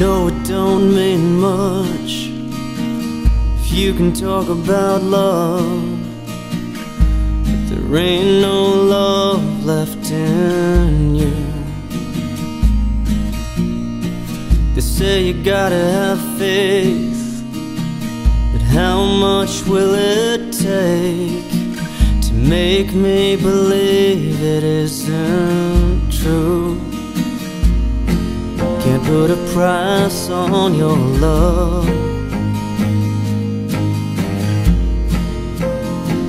know it don't mean much if you can talk about love, but there ain't no love left in you. They say you gotta have faith, but how much will it take to make me believe it isn't true? Put a price on your love.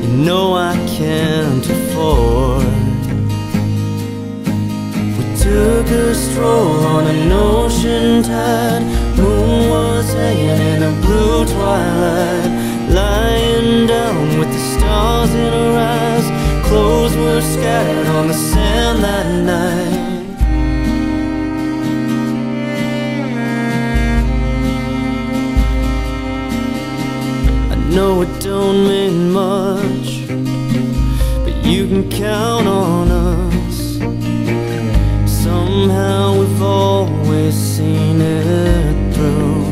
You know I can't afford. We took a stroll on an ocean tide. Moon was hanging in a blue twilight. Know it don't mean much, but you can count on us. Somehow we've always seen it through.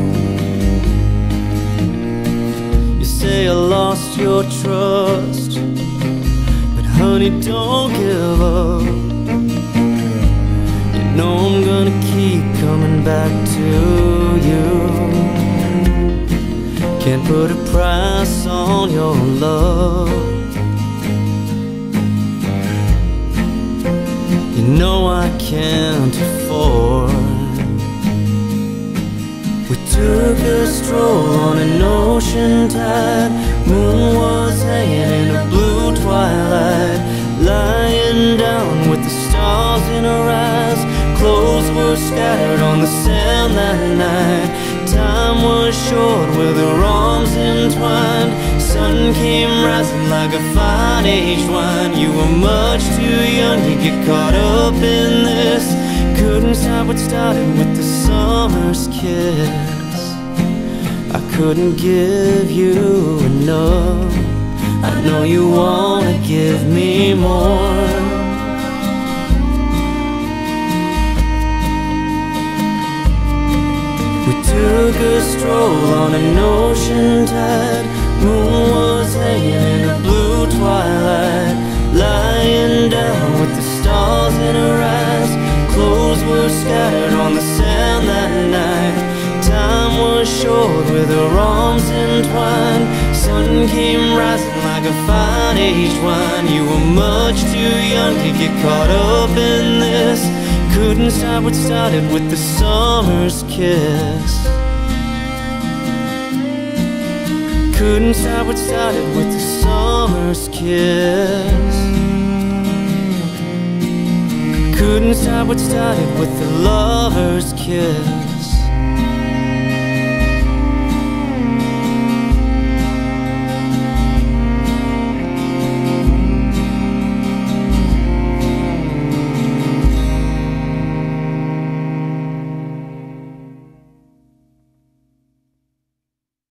You say I lost your trust, but honey, don't give up. Can't put a price on your love. You know I can't afford. We took a stroll on an ocean tide. Moon was hanging in a blue twilight. Lying down with the stars in her eyes. Clothes were scattered on the sand that night. Time was short her arms entwined. Sun came rising like a fine aged wine. You were much too young to get caught up in this. Couldn't stop what started with the summer's kiss. I couldn't give you enough. I know you wanna give me more took a stroll on an ocean tide. Moon was hanging in a blue twilight. Lying down with the stars in her eyes. Clothes were scattered on the sand that night. Time was short with her arms entwined. Sun came rising like a fine aged wine. You were much too young to get caught up in this. Couldn't stop what started with the summer's kiss Couldn't stop what started with the summer's kiss. Couldn't stop what started with the lover's kiss